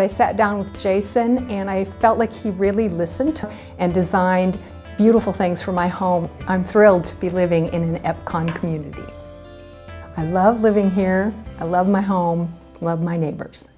I sat down with Jason and I felt like he really listened and designed beautiful things for my home. I'm thrilled to be living in an EPCON community. I love living here, I love my home, love my neighbors.